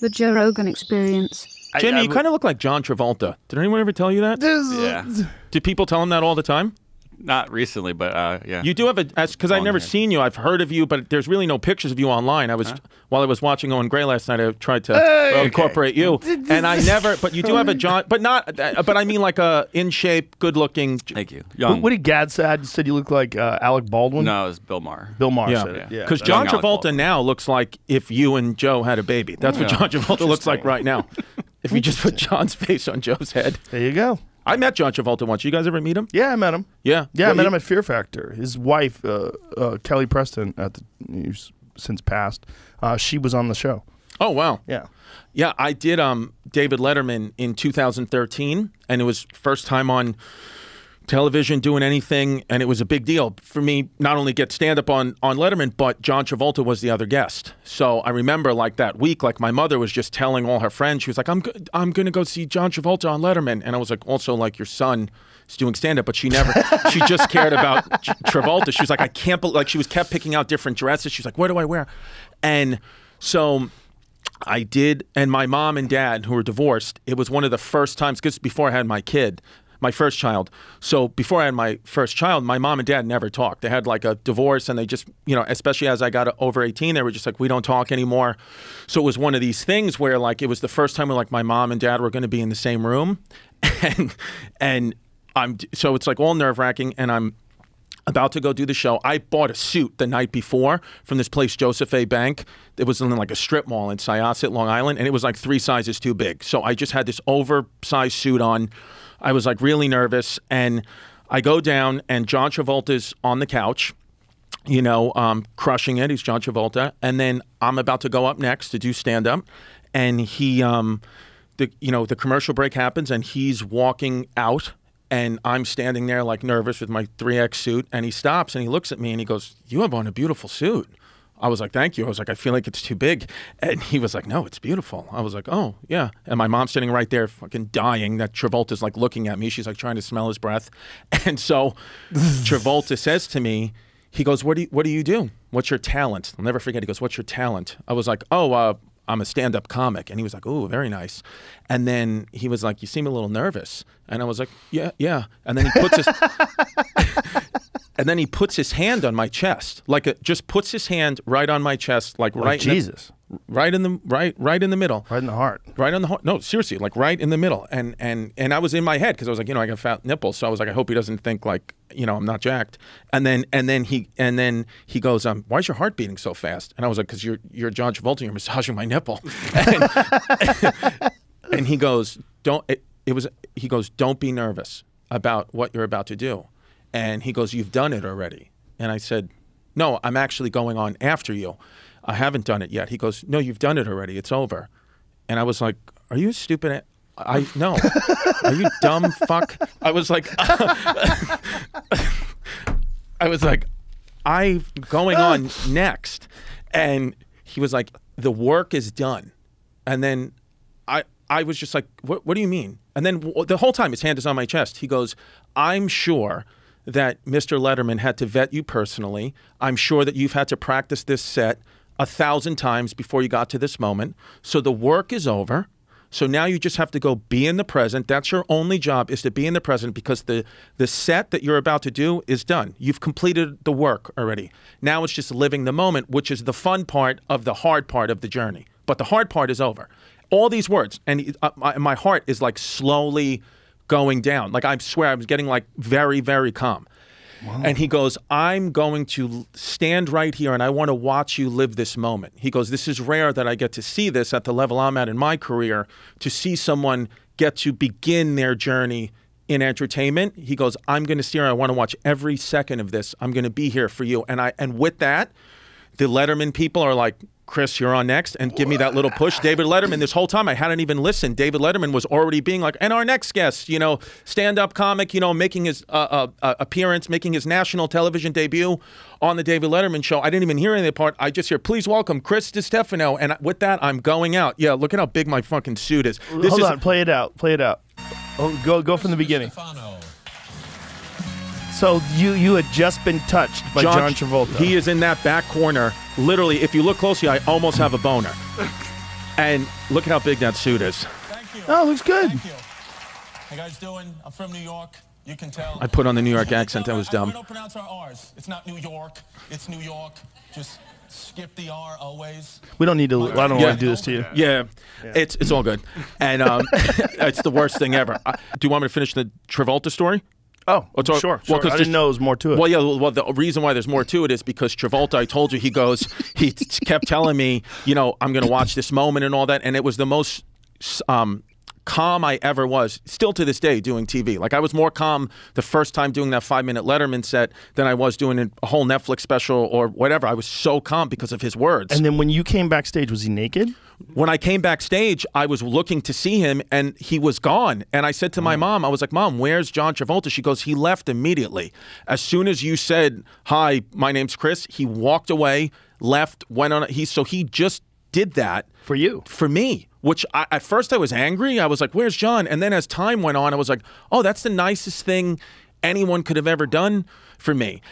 The Joe Rogan Experience. Jamie, you kind of look like John Travolta. Did anyone ever tell you that? Yeah. Do people tell him that all the time? Not recently, but uh, yeah. You do have a because I've never seen you. I've heard of you, but there's really no pictures of you online. I was while I was watching Owen Gray last night. I tried to Hey! incorporate you, and I never. But you do have a John, but not. uh, But I mean, like a in shape, good looking. Thank you. What, what did Gad say? You said you look like uh, Alec Baldwin. No, it was Bill Maher. Bill Maher Yeah, said it. Yeah, because John Travolta now looks like if you and Joe had a baby. That's what John Travolta looks like right now. If you just put John's face on Joe's head. There you go. I met John Travolta once. You guys ever meet him? Yeah, I met him. Yeah. Yeah, I What, met you- him at Fear Factor. His wife, uh, uh, Kelly Preston, at the who's since passed, uh, she was on the show. Oh wow. Yeah. Yeah, I did um David Letterman in 2013 and it was first time on television doing anything and it was a big deal for me not only get stand up on on Letterman but John Travolta was the other guest. So I remember like that week like my mother was just telling all her friends she was like I'm go- I'm going to go see John Travolta on Letterman and I was like also like your son is doing stand up but she never she just cared about Travolta. She was like I can't bel like she was kept picking out different dresses. She was like what do I wear? And so I did, and my mom and dad, who were divorced, it was one of the first times because before I had my kid, my first child. So before I had my first child, my mom and dad never talked. They had like a divorce, and they just, you know, especially as I got over eighteen, they were just like, we don't talk anymore. So it was one of these things where like it was the first time where like my mom and dad were going to be in the same room, and and I'm so it's like all nerve wracking, and I'm about to go do the show. I bought a suit the night before from this place, Joseph A. Bank. It was in like a strip mall in Syosset, Long Island, and it was like three sizes too big. So I just had this oversized suit on. I was like really nervous, and I go down, and John Travolta's on the couch. You know, um, crushing it. He's John Travolta, and then I'm about to go up next to do stand up, and he, um, the you know, the commercial break happens, and he's walking out, and I'm standing there like nervous with my 3X suit. And he stops and he looks at me and he goes, You have on a beautiful suit. I was like, Thank you. I was like, I feel like it's too big. And he was like, No, it's beautiful. I was like, Oh, yeah. And my mom's sitting right there, fucking dying. That Travolta's like looking at me. She's like trying to smell his breath. And so Travolta says to me, he goes, "What do you, what do you do? What's your talent?" I'll never forget. He goes, "What's your talent?" I was like, "Oh, uh, I'm a stand-up comic." And he was like, "Oh, very nice." And then he was like, "You seem a little nervous." And I was like, "Yeah, yeah." And then he puts his and then he puts his hand on my chest, like a, just puts his hand right on my chest, like Like right the- Jesus. Right in the right right in the middle, right in the heart, right on the heart. No, seriously, like right in the middle. And and and I was in my head because I was like, you know, I got fat nipples, so I was like, I hope he doesn't think like, you know, I'm not jacked. And then and then he and then he goes, um, why is your heart beating so fast? And I was like, because you're you're John Travolta, you're massaging my nipple. And, and he goes, don't. It, it was. He goes, don't be nervous about what you're about to do. And he goes, you've done it already. And I said, no, I'm actually going on after you. I haven't done it yet. He goes, no, you've done it already. It's over. And I was like, are you stupid? I no. Are you dumb fuck? I was like, I was like, I'm going on next. And he was like, the work is done. And then I, I was just like, what, what do you mean? And then w- the whole time his hand is on my chest. He goes, I'm sure that Mr. Letterman had to vet you personally. I'm sure that you've had to practice this set a thousand times before you got to this moment. So the work is over. So now you just have to go be in the present. That's your only job is to be in the present because the the set that you're about to do is done. You've completed the work already. Now it's just living the moment, which is the fun part of the hard part of the journey. But the hard part is over. All these words and uh, my, my heart is like slowly going down. Like I swear I was getting like very very calm. And he goes, I'm going to stand right here and I want to watch you live this moment. He goes, This is rare that I get to see this at the level I'm at in my career, to see someone get to begin their journey in entertainment. He goes, I'm going to steer. I want to watch every second of this. I'm going to be here for you. And I and with that, the Letterman people are like, Chris, you're on next, and give me that little push. David Letterman, this whole time I hadn't even listened. David Letterman was already being like, and our next guest, you know, stand-up comic, you know, making his uh, uh, uh, appearance, making his national television debut on the David Letterman show. I didn't even hear any of that part. I just hear, please welcome Chris DiStefano. And with that, I'm going out. Yeah, look at how big my fucking suit is. This Hold is, on, play it out. Play it out. Oh, go go from the beginning. So you you had just been touched by John, Travolta. He is in that back corner. Literally, if you look closely, I almost have a boner. And look at how big that suit is. Thank you. Oh, looks good. Thank you. How you guys doing? I'm from New York. You can tell. I put on the New York accent. That was I- dumb. We don't pronounce our R's. It's not New York. It's New York. Just skip the R always. We don't need to. I don't Yeah. want to do this to you. Yeah, yeah. it's it's all good, and um, it's the worst thing ever. Uh, do you want me to finish the Travolta story? Oh, It's all- sure. well, sure. 'cause I didn't know there was more to it. Well, yeah. Well, the reason why there's more to it is because Travolta. I told you, he goes. He t- kept telling me, you know, I'm going to watch this moment and all that, and it was the most um, calm I ever was. Still to this day, doing TV. Like I was more calm the first time doing that five minute Letterman set than I was doing a whole Netflix special or whatever. I was so calm because of his words. and then when you came backstage, was he naked? When I came backstage, I was looking to see him and he was gone. And I said to my mm. mom, I was like, Mom, where's John Travolta? She goes, He left immediately. As soon as you said, Hi, my name's Chris, he walked away, left, went on. He so he just did that For you. for me. Which I, at first I was angry. I was like, "Where's John?" And then as time went on, I was like, "Oh, that's the nicest thing anyone could have ever done for me."